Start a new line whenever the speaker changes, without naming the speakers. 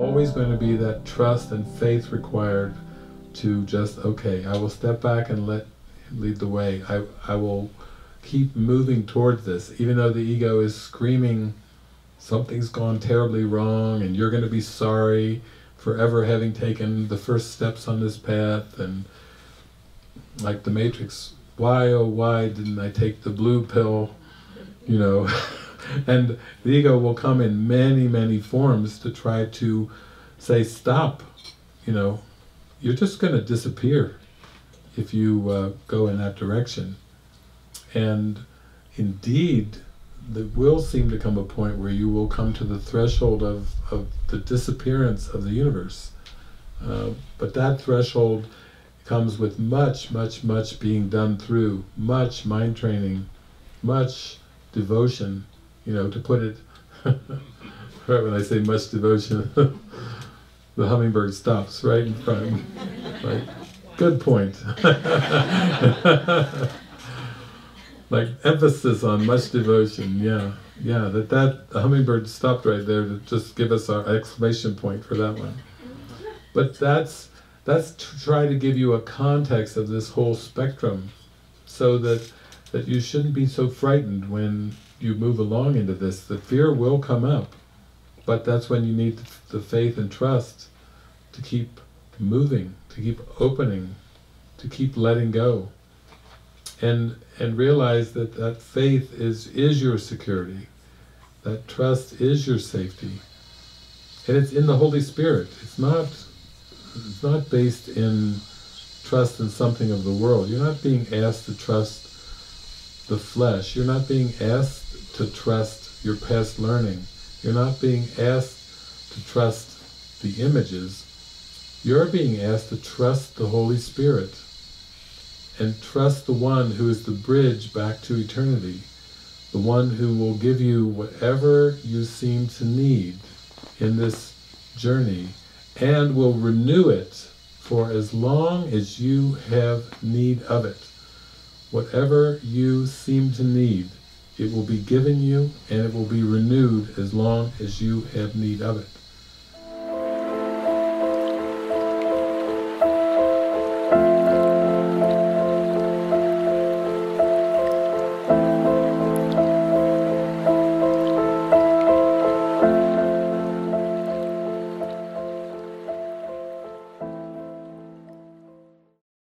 always going to be that trust and faith required to just okay i will step back and let lead the way. I, I will keep moving towards this. Even though the ego is screaming something's gone terribly wrong and you're going to be sorry for ever having taken the first steps on this path. And like the matrix why oh why didn't i take the blue pill? You know and the ego will come in many many forms to try to say stop you know you're just going to disappear if you uh, go in that direction and indeed there will seem to come a point where you will come to the threshold of, of the disappearance of the universe. Uh, but that threshold comes with much, much, much being done through, much mind training, much devotion, you know, to put it, right when I say much devotion, the hummingbird stops right in front, right? Good point. like emphasis on much devotion. Yeah, yeah. That that hummingbird stopped right there to just give us our exclamation point for that one. But that's that's to try to give you a context of this whole spectrum, so that that you shouldn't be so frightened when you move along into this. The fear will come up, but that's when you need the faith and trust to keep moving, to keep opening, to keep letting go and and realize that that faith is is your security that trust is your safety and it's in the holy spirit it's not it's not based in trust in something of the world you're not being asked to trust the flesh. You're not being asked to trust your past learning. You're not being asked to trust the images. You're being asked to trust the holy spirit and trust the one who is the bridge back to eternity, the one who will give you whatever you seem to need in this journey and will renew it for as long as you have need of it. Whatever you seem to need, it will be given you and it will be renewed as long as you have need of it.